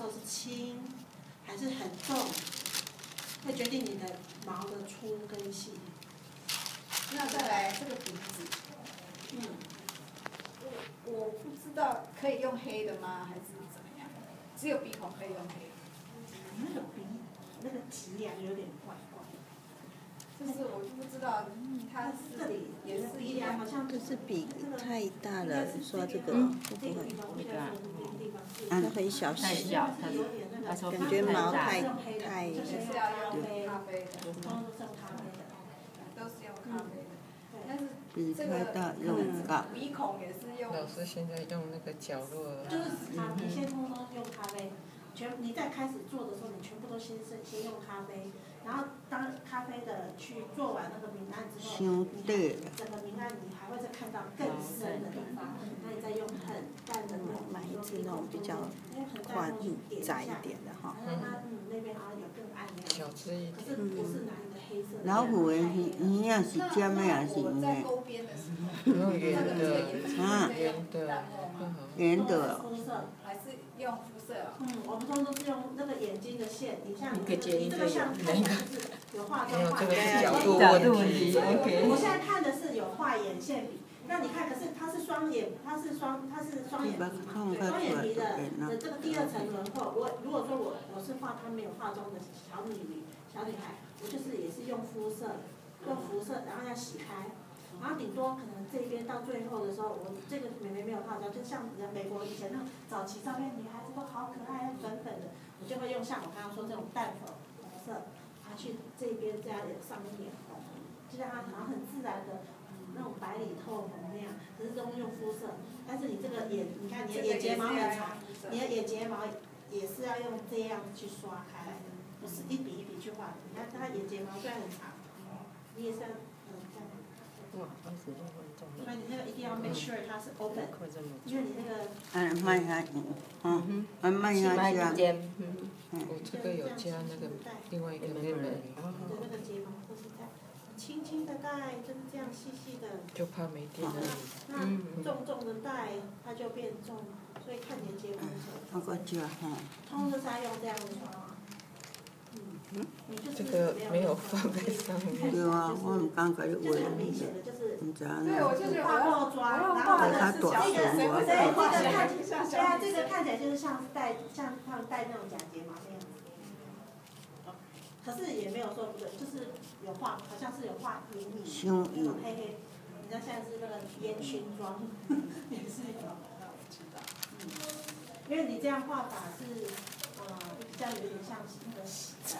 时候是轻还是很重，会决定你的毛的粗跟细。那再来这个鼻子，嗯，我我不知道可以用黑的吗，还是怎么样？只有鼻孔可以用黑的。那个鼻那个鼻梁有点怪怪。就是我就不知道，它这里也是鼻梁好像就是笔太大了，说这个嗯，会不会？嗯它很小太细，小，感觉毛太太太就是要用咖啡的，用的。老师现在用那个角落，就是啊，你先通通用咖啡，全你在开始做的时候，你全部都先是先用咖啡，然后当咖啡的去做完那个明暗之后，相对整个明暗你还会再看到更深的地方，那你再用很淡的那种买一支那种比较宽窄一点的哈。让它嗯那边好像有更暗的小只一点。可是不是拿你的黑色的。老虎的鱼鱼也是尖的还是圆的？圆的，啊圆的。圆的用肤色哦？嗯，我们通常都是用那个眼睛的线，你像你一个接一个你这个像看起来就是有化妆画没有这个是眼角度角问题题。，OK 我现在看的是有画眼线笔，那你看，可是它是双眼，它是双，它是双眼皮嘛，双眼皮的的这个第二层轮廓。我如果说我我是画她没有化妆的小女女小女孩，我就是也是用肤色，用肤色，然后要洗开，然后顶多可能这边到最后的时候，我这个妹妹没有化妆，就像人美国以前那种早期照片，女孩子都好可爱，粉粉的，我就会用像我刚刚说这种淡粉红色，它去这边加点上一点红，就让它好像很自然的。那种白里透红那样，可是都用肤色。但是你这个眼，你看你的眼睫毛很长，你的眼睫毛也是要用这样去刷开来的，不是一笔一笔去画的。你看它眼睫毛虽然很长，你也是要所以你那个一定要 make sure 它是 open，因为你那个嗯，卖下去，嗯，嗯，卖下去啊。间，嗯，我这个有加那个另外一个妹妹，你的那个睫毛都是在轻轻的带，就是这样细细的。就怕没电了。那重重的带，它就变重，所以看你的睫毛。那个叫哈，通常是要用这样的刷。嗯，你就是这个没有放在上面。对啊，我很明显的，就是唔知影对，我就觉得画过妆，然后这个这个对这个看对啊，这个看起来就是像是戴像像戴那种假睫毛那样子。可是也没有说不对，就是有画，好像是有画眼影那种黑黑。你看现在是那个烟熏妆，也是有。嗯，因为你这样画法是，呃，比较有点像那个呃水彩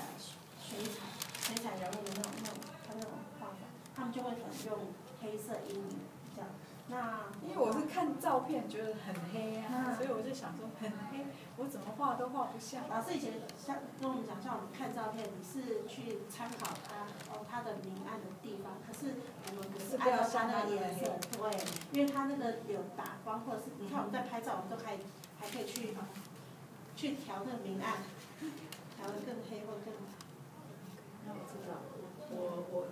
水彩人物的那种那种他那种画法，他们就会很用黑色阴影这样。那因为我是看照片觉得很黑啊，所以我就想说很黑，我怎么画都画不像。老师以前像跟我们讲，像我们看照片，你是去参考它哦它的明暗的地方，可是我们不是按照它那个颜色，对，因为它那个有打光，或者是你看我们在拍照，我们都还还可以去去调那个明暗，调的更黑或更那我知道，我我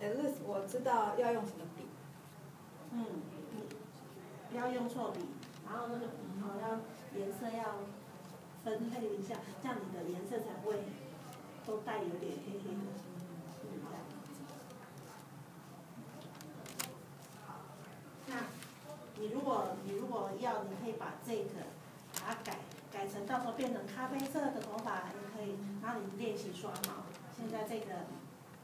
，at least 我知道要用什么笔。嗯，你不要用错笔，然后那个笔头要颜色要分配一下，这样你的颜色才会都带有点黑黑的。那你如果你如果要，你可以把这个把它改改成到时候变成咖啡色的头发也可以，然后你练习刷毛。现在这个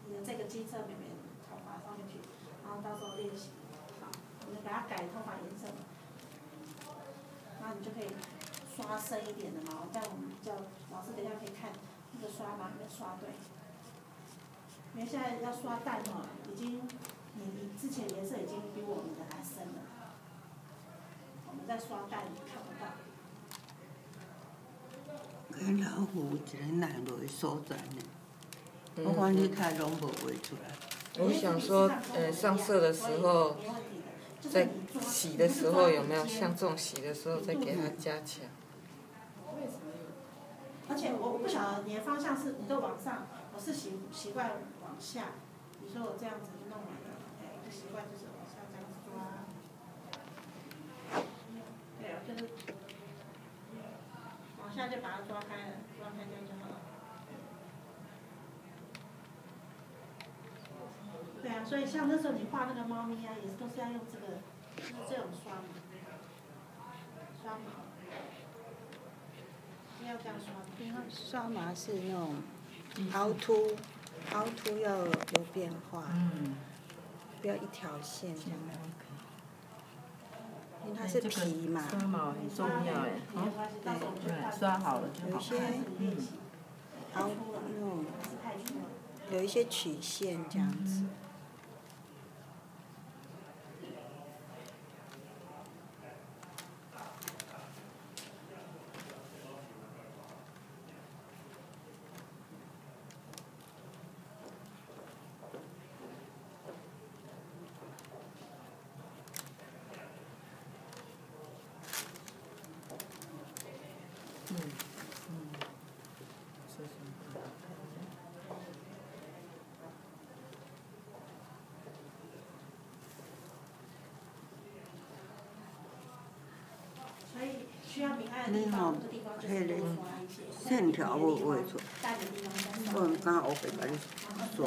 你的这个金色妹妹头发上面去，然后到时候练习。好，我们给它改头发颜色，然后你就可以刷深一点的毛，但我们比较老师等下可以看那个刷毛有没刷对。因为现在要刷淡嘛，已经你你之前颜色已经比我们的还深了，我们在刷淡看不到。跟老虎一个难落的所在呢，我看你太拢无画出来。我想说，呃，上色的时候，在洗的时候有没有像这种洗的时候再给它加强？为什么？而且我我不晓得你的方向是你都往上，我是习习惯往下。你说我这样子弄完了，哎，我的习惯就是往下这样子抓。对啊，就是往下现在就把它抓开了，抓开这样就好了。对啊，所以像那时候你画那个猫咪啊，也是都是要用这个，就是这种刷嘛，刷毛，要这样刷。刷毛是那种凹凸，凹凸要有变化，不要一条线这样。因为它是皮嘛。刷毛很重要哎，对，刷好了就好看。嗯。有一些曲线这样子。你好，迄个线条无画出，我毋敢黑白甲你刷。